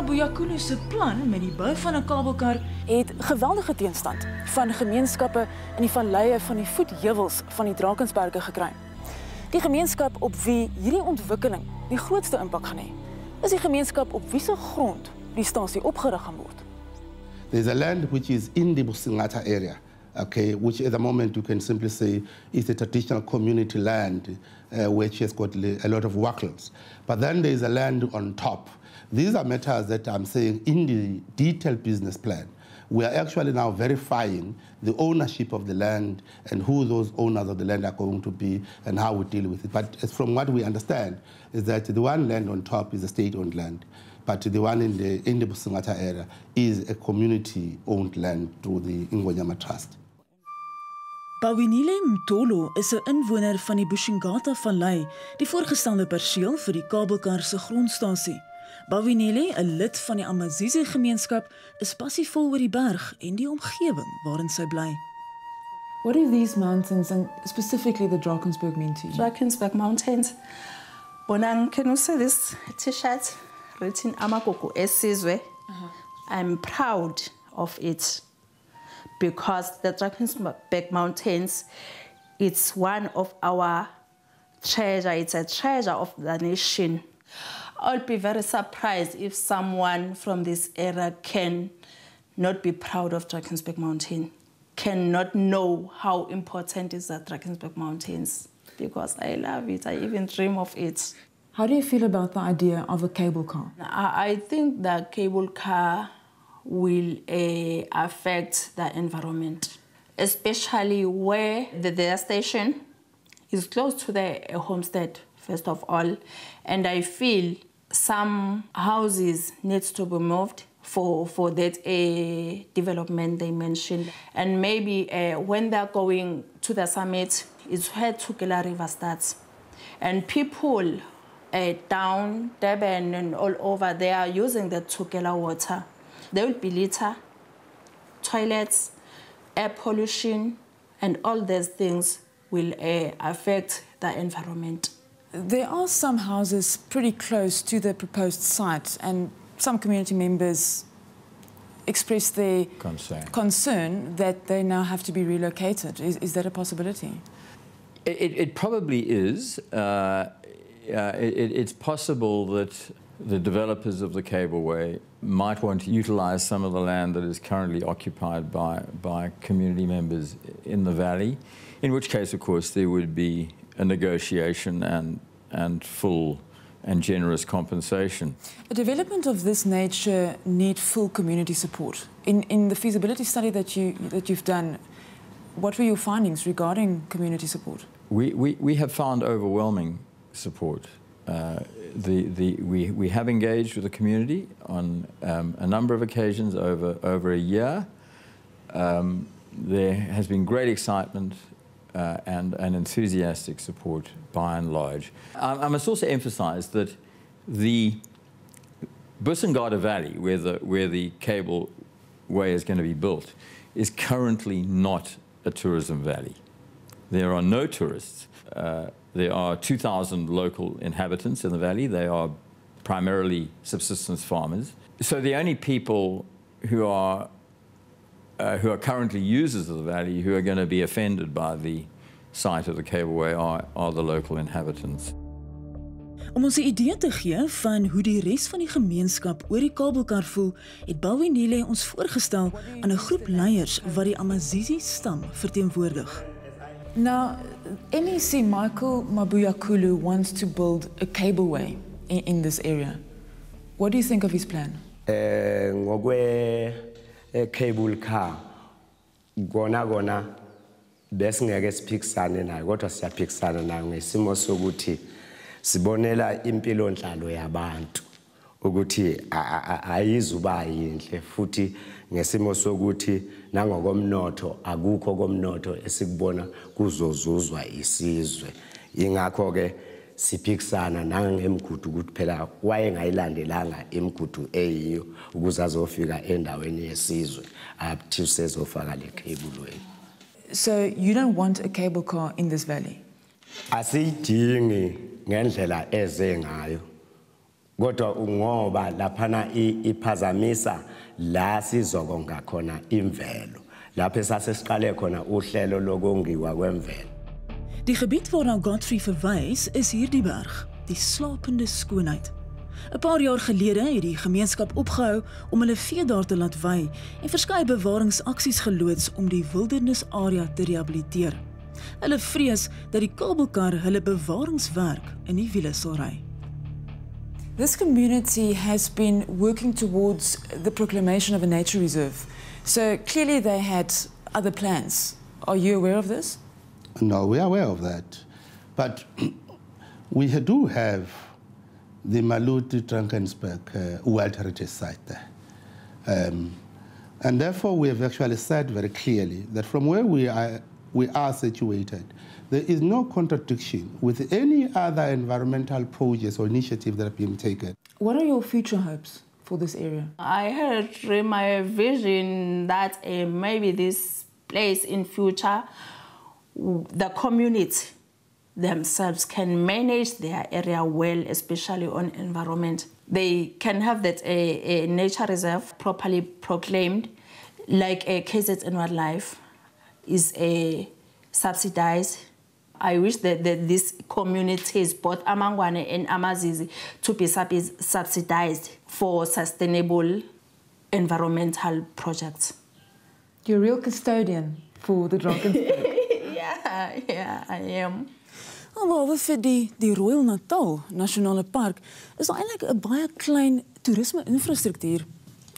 Mabuyakulu se plan met die bou van 'n kabelkar het geweldige teenstand van gemeenskappe in die valleie van die voetheuwels van die Drakensberge gekry. Die gemeenskap op wie hierdie ontwikkeling die grootste impak gaan hê, is die gemeenskap op wie se grond die stasie opgerig gaan word. There's a land which is in the Busingata area, okay, which at the moment you can simply say is a traditional community land uh, which has got a lot of workers. But then there's a land on top. These are matters that I'm saying in the detailed business plan. We are actually now verifying the ownership of the land and who those owners of the land are going to be and how we deal with it. But from what we understand is that the one land on top is a state-owned land but the one in the, in the Busingata area is a community-owned land through the Ingonyama Trust. Bawinile Mtolo is 'n inwoner van die Bushingata Vallei, die voorgestelde perseel vir die kabelkar se grondstasie. Bawinile, 'n lid van die Amazizi gemeenskap, is passievol oor die berg en die omgewing waarin sy bly. What do these mountains and specifically the Drakensberg mean to you? Drakensberg Mountains. Bonang, can you see this t-shirt? written Amagugu Esizwe. Uh-huh. I'm proud of it because the Drakensberg Mountains, it's one of our treasure. It's a treasure of the nation. I'll be very surprised if someone from this era can not be proud of Drakensberg Mountain, cannot know how important is the Drakensberg Mountains because I love it. I even dream of it. How do you feel about the idea of a cable car? I think the cable car will uh, affect the environment, especially where the data station is close to the homestead, first of all. And I feel some houses needs to be moved for, for that uh, development they mentioned. And maybe uh, when they're going to the summit, it's where Thukela River starts. And people uh, down Durban and all over, they are using the Tugela water. There will be litter, toilets, air pollution, and all these things will uh, affect the environment. There are some houses pretty close to the proposed site, and some community members express their concern, concern that they now have to be relocated. Is, is that a possibility? It, it probably is. Uh, uh, it, it's possible that the developers of the cableway might want to utilize some of the land that is currently occupied by, by community members in the valley, in which case, of course, there would be a negotiation and, and full and generous compensation. A development of this nature need full community support. In, in the feasibility study that, you, that you've done, what were your findings regarding community support? We, we, we have found overwhelming support. Uh, the, the, we, we have engaged with the community on um, a number of occasions over, over a year. Um, there has been great excitement uh, and, and enthusiastic support by and large. I, I must also emphasize that the Busangata Valley, where the, where the cable way is going to be built, is currently not a tourism valley. There are no tourists. Uh, there are 2,000 local inhabitants in the valley. They are primarily subsistence farmers. So the only people who are, uh, who are currently users of the valley who are going to be offended by the sight of the cableway are, are the local inhabitants. Om ons 'n idee te gee van hoe die res van die gemeenskap oor die kabelkar voel, het Bawinile ons voorgestel aan 'n groep leiers wat die Amazizi stam verteenwoordig. Now, MEC Michael Mabuyakhulu wants to build a cableway in, in this area. What do you think of his plan? Eh ngokwe cable car. Kona kona besingeke siphikisane nayo kodwa siyaphikisana nayo ngesimo sokuthi sibonela impilo nhlalo yabantu ukuthi ayizuba yinhle futhi ngesimo sokuthi nangokomnotho akukho komnotho esikubona kuzozuzwa isizwe. Ingakho ke siphikisana nangemigudu ukuthi phela wayengayilandelanga imigudu eyiyo ukuze azofika endaweni yesizwe athi usezofaka le cable way so you don't want a cable car in this valley? Asiyidingi ngendlela eze ngayo. Kodwa ngoba laphana i- iphazamisa la sizokonga khona imvelo. Lapho esasesiqale khona uhlelo lokongiwa kwemvelo. Die gebied waarna Godfrey verwys is hierdie berg, die slapende skoonheid. 'n Paar jaar gelede het die gemeenskap opgehou om hulle vee daar te laat wei en verskeie bewaringsaksies geloods om die wildernisarea te rehabiliteer. Hulle vrees dat die kabelkar hulle bewaringswerk in die wiele sal ry. This community has been working towards the proclamation of a nature reserve. So clearly they had other plans. Are you aware of this? No, we are aware of that. But we do have the Maluti Drakensberg uh, World Heritage Site there. Um, and therefore, we have actually said very clearly that from where we are, we are situated, there is no contradiction with any other environmental projects or initiatives that are being taken. What are your future hopes for this area? I had a dream, a vision that uh, maybe this place in future, w- the community themselves can manage their area well, especially on environment. They can have that a, a nature reserve properly proclaimed, like a KZN Wildlife is a subsidized. I wish that, that these communities, both Amangwane and Amazizi, to be sub- subsidized for sustainable environmental projects. You're a real custodian for the Drakensberg. Yeah, yeah, I am. Alhoewel vir die die Royal Natal Nasionale Park is daar eintlik 'n baie klein toerisme-infrastruktuur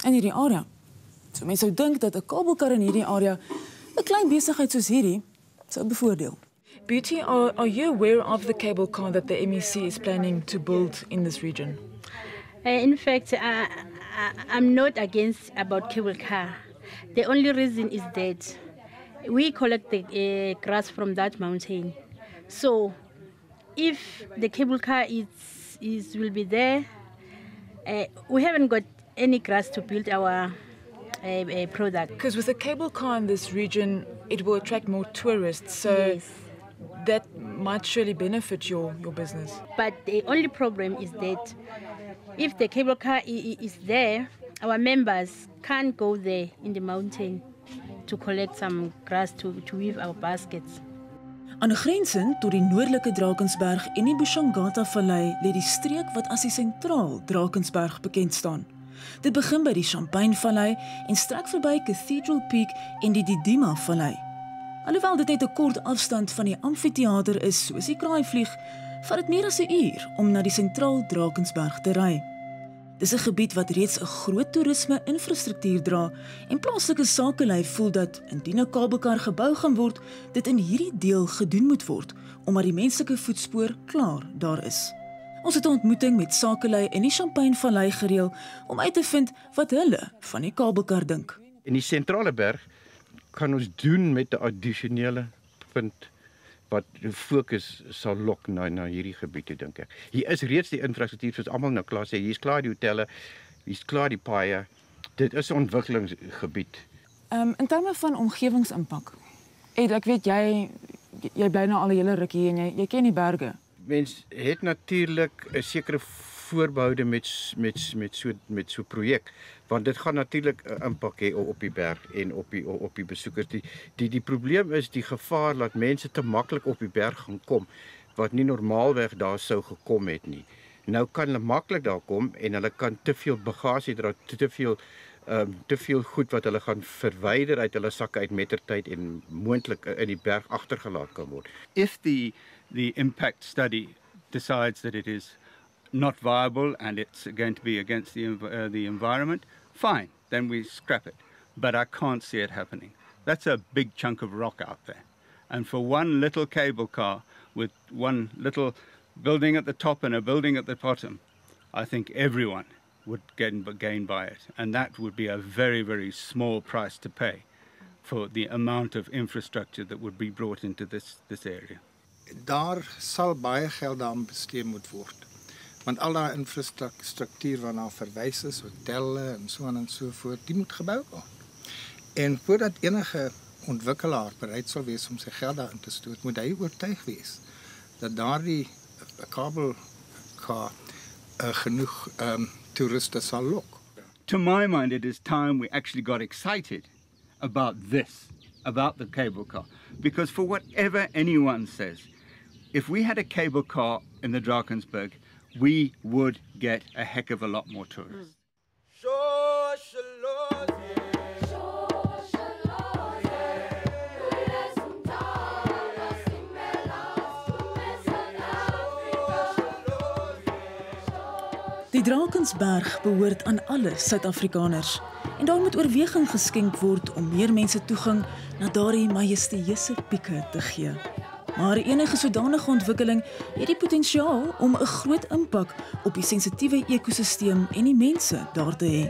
in hierdie area. So mense sou dink dat 'n kabelkar in hierdie area 'n klein besigheid soos hierdie sou bevoordeel. Beauty, are, are you aware of the cable car that the MEC is planning to build in this region? Uh, in fact, I, I, I'm not against about cable car. The only reason is that we collect the uh, grass from that mountain. So, if the cable car is, is will be there, uh, we haven't got any grass to build our uh, uh, product. Because with a cable car in this region, it will attract more tourists. So Yes. that might surely benefit your, your business. But the only problem is that if the cable car is there, our members can't go there in the mountain to collect some grass to, to weave our baskets. Aangrensend tot die noordelike Drakensberg en die Bushangata Vallei lê die streek wat as die sentraal Drakensberg bekend staan. Dit begin by die Champagne Vallei en strek verby Cathedral Peak en die Didima Vallei. Alhoewel dit net 'n kort afstand van die amfitheater is soos die kraaivlieg, vat dit meer as 'n uur om na die sentraal Drakensberg te ry. Dis 'n gebied wat reeds 'n groot toerisme-infrastruktuur dra en plaaslike sakelei voel dat indien 'n kabelkar gebou gaan word, dit in hierdie deel gedoen moet word omdat die menslike voetspoor klaar daar is. Ons het 'n ontmoeting met sakelei in die Champagne Vallei gereël om uit te vind wat hulle van die kabelkar dink. In die sentrale berg kan ons doen met 'n addisionele punt wat fokus sal lok na na hierdie gebiede dink ek. Hier is reeds die infrastruktuur soos almal nou klaar sê, hier's klaar die hotelle, hier's klaar die paaie. Dit is 'n ontwikkelingsgebied. Ehm um, in terme van omgewingsimpak. Ed, ek weet jy jy bly nou al 'n hele ruk hier en jy jy ken die berge. Mens het natuurlik 'n sekere voorbehoude met met met so met so projek want dit gaan natuurlik 'n impak hê op die berg en op die op die besoekers. Die die die probleem is die gevaar dat mense te maklik op die berg gaan kom wat nie normaalweg daar sou gekom het nie. Nou kan hulle maklik daar kom en hulle kan te veel bagasie dra, te, te veel ehm um, te veel goed wat hulle gaan verwyder uit hulle sakke uit mettertyd en moontlik in die berg agtergelaat kan word. if the the impact study decides that it is not viable and it's going to be against the uh, the environment, fine, then we scrap it. But I can't see it happening. That's a big chunk of rock out there, and for one little cable car with one little building at the top and a building at the bottom, I think everyone would gain, gain by it, and that would be a very very small price to pay for the amount of infrastructure that would be brought into this this area. daar sal baie geld bestee moet word. Want al daai infrastruktuur waarna verwys is, hotelle en so en so voort, die moet gebou word. En voordat enige ontwikkelaar bereid sal wees om sy geld daarin te stoot, moet hy oortuig wees dat daardie kabelkar uh, genoeg um, toeriste sal lok. To my mind, it is time we actually got excited about this, about the cable car. Because for whatever anyone says, if we had a cable car in the Drakensberg, we would get a heck of a lot more tourists. Die Drakensberg behoort aan alle Suid-Afrikaners en daar moet oorweging geskenk word om meer mense toegang na daardie majestueuse pieke te gee. Maar enige sodanige ontwikkeling het die potensiaal om 'n groot impak op die sensitiewe ekosisteem en die mense daar te hê.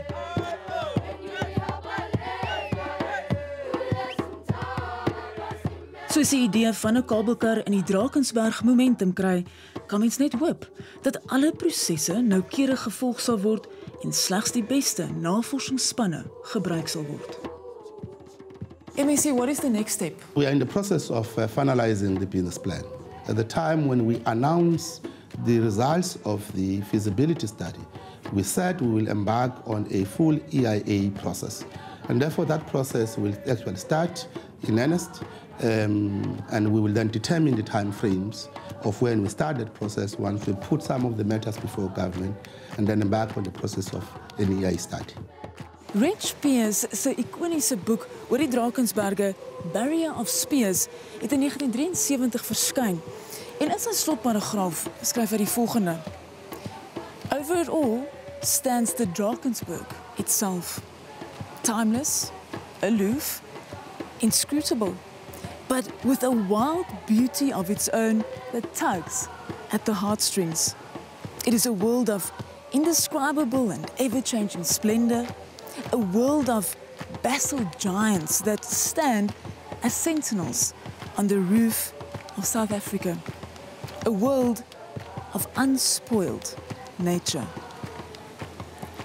Soos die idee van 'n kabelkar in die Drakensberg momentum kry, kan mens net hoop dat alle prosesse noukeurig gevolg sal word en slegs die beste navorsingsspanne gebruik sal word. MEC, what is the next step? We are in the process of uh, finalizing the business plan. At the time when we announce the results of the feasibility study, we said we will embark on a full EIA process. And therefore, that process will actually start in earnest, um, and we will then determine the time frames of when we start that process once we put some of the matters before government and then embark on the process of an EIA study. Rich Spears se ikoniese boek oor die Drakensberge, Barrier of Spears, het in 1973 verskyn. En in sy slotparagraaf skryf hy die volgende: Over it all stands the Drakensberg itself. Timeless, aloof, inscrutable, but with a wild beauty of its own that tugs at the heartstrings. It is a world of indescribable and ever-changing splendor a world of basalt giants that stand as sentinels on the roof of South Africa. A world of unspoiled nature.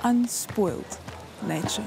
Unspoiled nature.